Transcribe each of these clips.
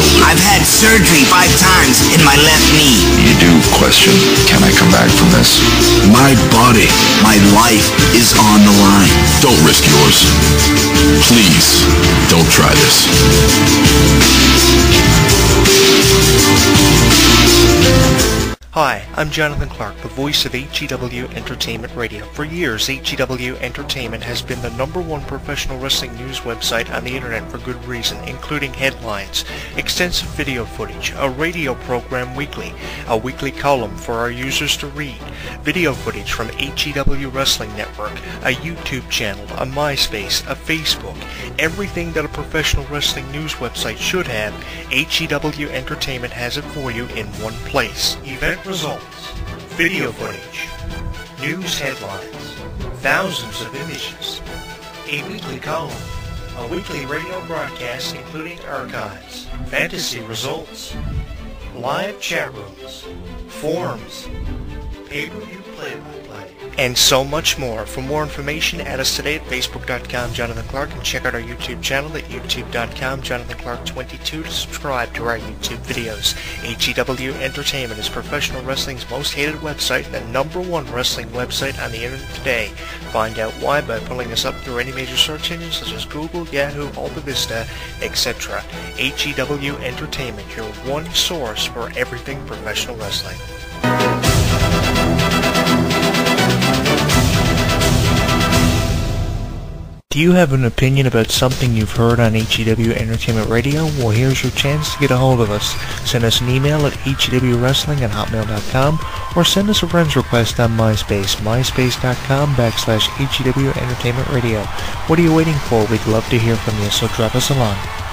shoulder. I've had surgery five times in my left knee. You do question, can I come back from this? My body, my life is on the line. Don't risk yours. Please, don't try this. Hi, I'm Jonathan Clark, the voice of HEW Entertainment Radio. For years, HEW Entertainment has been the number one professional wrestling news website on the internet for good reason, including headlines, extensive video footage, a radio program weekly, a weekly column for our users to read, video footage from HEW Wrestling Network, a YouTube channel, a MySpace, a Facebook, everything that a professional wrestling news website should have, HEW Entertainment has it for you in one place. Event results, video footage, news headlines, thousands of images, a weekly column, a weekly radio broadcast including archives, fantasy results, live chat rooms, forums, pay-per-view play-by-play, and so much more. For more information, add us today at facebook.com Jonathan Clark and check out our YouTube channel at youtube.com Jonathan Clark 22 to subscribe to our YouTube videos. HEW Entertainment is professional wrestling's most hated website and the number one wrestling website on the internet today. Find out why by pulling us up through any major search engines such as Google, Yahoo, Alta Vista, etc. HEW Entertainment, your one source for everything professional wrestling. You have an opinion about something you've heard on HEW Entertainment Radio? Well, here's your chance to get a hold of us. Send us an email at hewwrestling at hotmail.com or send us a friend's request on MySpace, myspace.com backslash HEW Entertainment Radio. What are you waiting for? We'd love to hear from you, so drop us a line.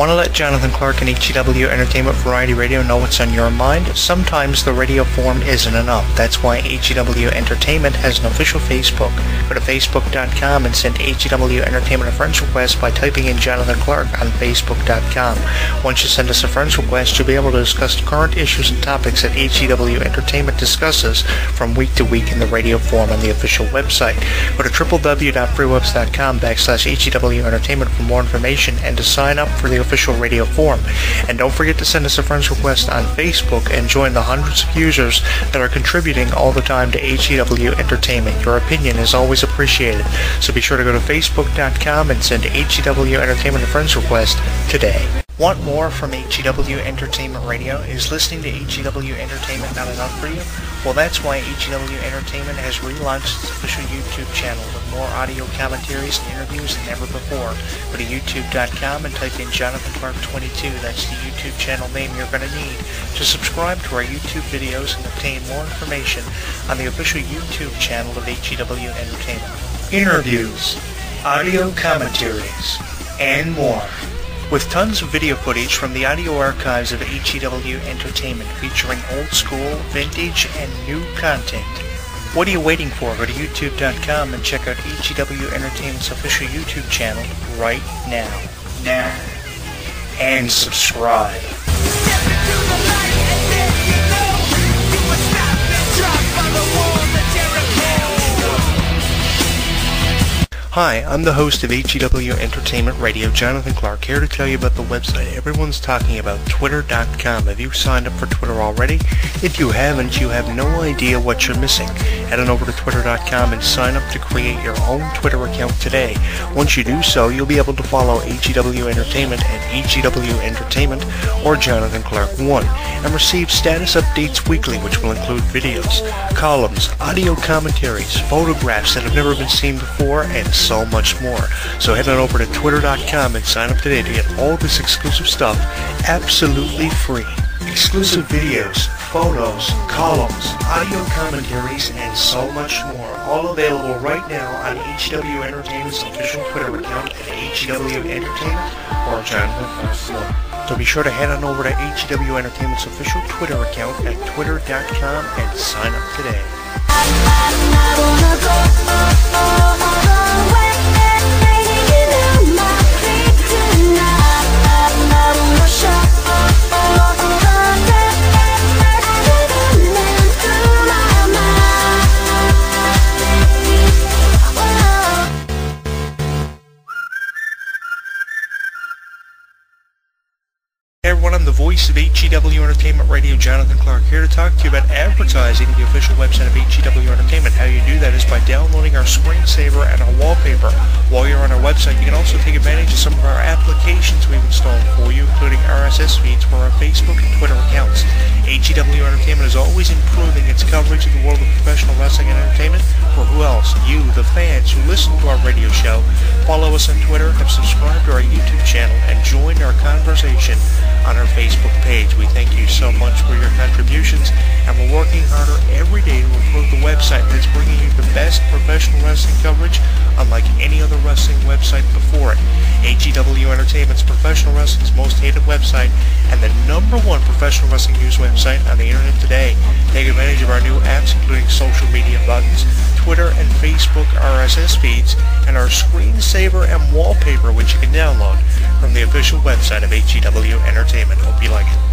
Want to let Jonathan Clark and HEW Entertainment Variety Radio know what's on your mind? Sometimes the radio form isn't enough. That's why HEW Entertainment has an official Facebook. Go to facebook.com and send HEW Entertainment a friend's request by typing in Jonathan Clark on facebook.com. Once you send us a friend's request, you'll be able to discuss current issues and topics that HEW Entertainment discusses from week to week in the radio form on the official website. Go to www.freewebs.com backslash HEW Entertainment for more information and to sign up for the official radio forum. And don't forget to send us a friend's request on Facebook and join the hundreds of users that are contributing all the time to HEW Entertainment. Your opinion is always appreciated. So be sure to go to facebook.com and send HEW Entertainment a friend's request today. Want more from HEW Entertainment Radio? Is listening to HEW Entertainment not enough for you? Well, that's why HEW Entertainment has relaunched its official YouTube channel with more audio commentaries and interviews than ever before. Go to youtube.com and type in Jonathan Clark 22. That's the YouTube channel name you're going to need to subscribe to our YouTube videos and obtain more information on the official YouTube channel of HEW Entertainment. Interviews, audio commentaries, and more with tons of video footage from the audio archives of HEW Entertainment featuring old school, vintage, and new content. What are you waiting for? Go to youtube.com and check out HEW Entertainment's official YouTube channel right now. Now. And subscribe. Hi, I'm the host of HEW Entertainment Radio, Jonathan Clark, here to tell you about the website everyone's talking about, Twitter.com. Have you signed up for Twitter already? If you haven't, you have no idea what you're missing. Head on over to Twitter.com and sign up to create your own Twitter account today. Once you do so, you'll be able to follow HEW Entertainment at HEW Entertainment or Jonathan Clark 1 and receive status updates weekly, which will include videos, columns, audio commentaries, photographs that have never been seen before, and so much more. So head on over to twitter.com and sign up today to get all this exclusive stuff absolutely free. Exclusive videos, photos, columns, audio commentaries, and so much more. All available right now on HW Entertainment's official Twitter account at HW Entertainment or Jonathan Clark 1. So be sure to head on over to HW Entertainment's official Twitter account at twitter.com and sign up today. Voice of HEW Entertainment Radio, Jonathan Clark, here to talk to you about advertising the official website of HEW Entertainment. How you do that is by downloading our screensaver and our wallpaper. While you're on our website, you can also take advantage of some of our applications we've installed for you, including RSS feeds for our Facebook and Twitter accounts. HEW Entertainment is always improving its coverage of the world of professional wrestling and entertainment. For who else? You, the fans who listen to our radio show. Follow us on Twitter, have subscribed to our YouTube channel, and join our conversation on our Facebook page. We thank you so much for your contributions, and we're working harder every day to improve the website that's bringing you the best professional wrestling coverage unlike any other wrestling website before it. HEW Entertainment's professional wrestling's most hated website and the number one professional wrestling news website on the internet today. Take advantage of our new apps including social media buttons, Twitter and Facebook RSS feeds, and our screensaver and wallpaper which you can download from the official website of HEW Entertainment. Hope you like it.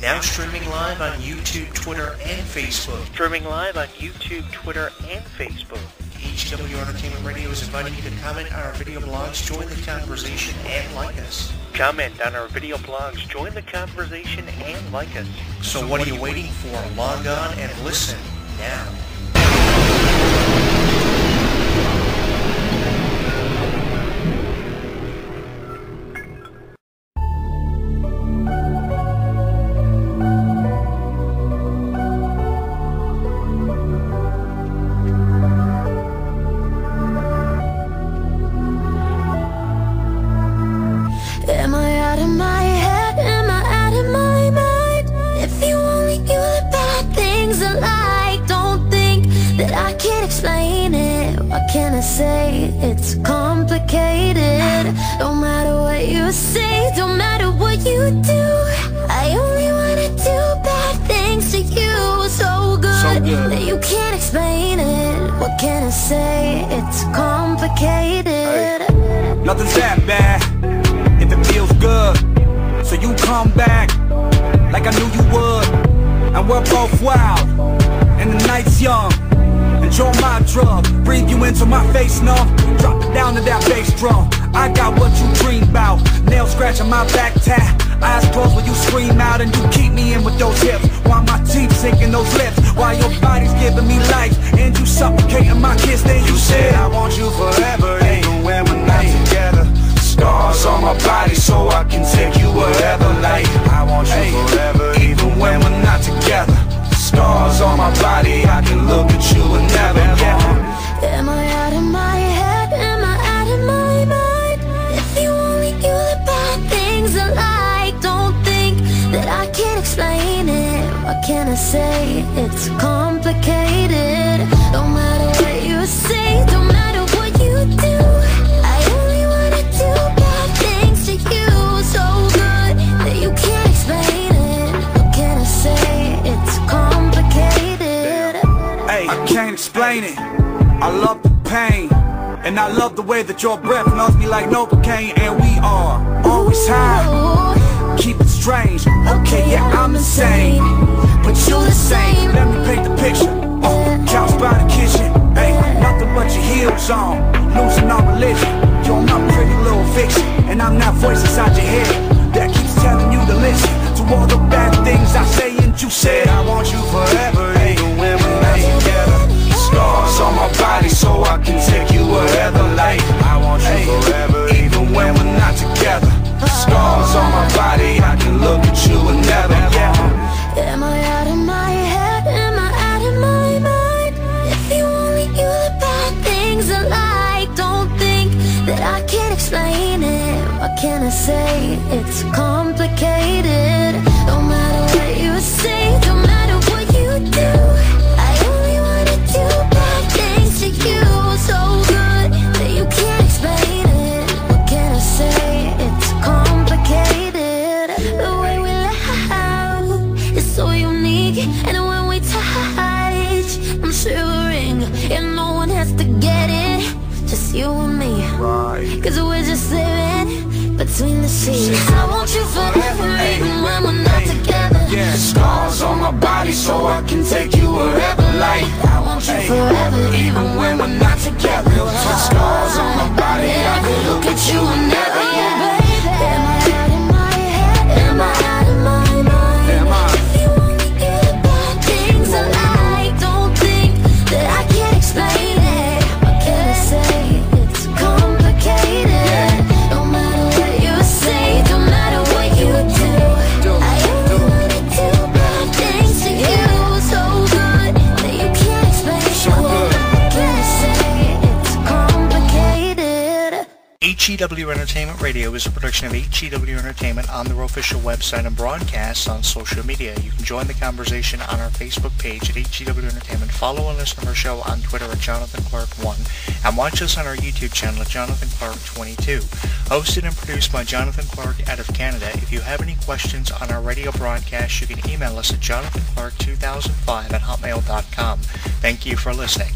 Now streaming live on YouTube, Twitter, and Facebook. Streaming live on YouTube, Twitter, and Facebook. HW Entertainment Radio is inviting you to comment on our video blogs, join the conversation, and like us. Comment on our video blogs, join the conversation, and like us. So what are you waiting for? Log on and listen now. Say? It's complicated Don't matter what you say Don't matter what you do I only wanna do bad things to you So good, good. that you can't explain it What can I say? It's complicated Nothing's that bad if it feels good. So you come back like I knew you would. And we're both wild, and the night's young. Enjoy my drug, breathe you into my face, no. Drop down to that bass drum. I got what you dream about. Nail scratching my back tap. Eyes closed when you scream out and you keep me in with those hips. While my teeth sinking those lips. While your body's giving me life and you suffocating my kiss. Then you said I want you forever, even when we're not together. Scars on my body so I can take you wherever I love the pain And I love the way that your breath melts me like Novocaine And we are always high. Keep it strange. Okay, yeah, I'm insane But you the same. Let me paint the picture. Uh, Couch by the kitchen. Hey, nothing but your heels on. Losing all religion. You're my pretty little fiction And I'm that voice inside your head that I can explain it. What can I say? It's complicated. Don't matter what you say Don't matter what you do I only wanna do bad things to you. So good that you can't explain it. What can I say? It's complicated. The way we laugh is so unique you and me. Right. Cause we're just living between the sheets I want you forever hey, even when we're not hey, together. Yeah. Scars on my body so I can take you wherever Like I want you hey, forever even when we're not together. HEW Entertainment Radio is a production of HEW Entertainment on their official website and broadcasts on social media. You can join the conversation on our Facebook page at HEW Entertainment, follow and listen to our show on Twitter at Jonathan Clark1, and watch us on our YouTube channel at Jonathan Clark22. Hosted and produced by Jonathan Clark out of Canada. If you have any questions on our radio broadcast, you can email us at jonathanclark2005 at hotmail.com. Thank you for listening.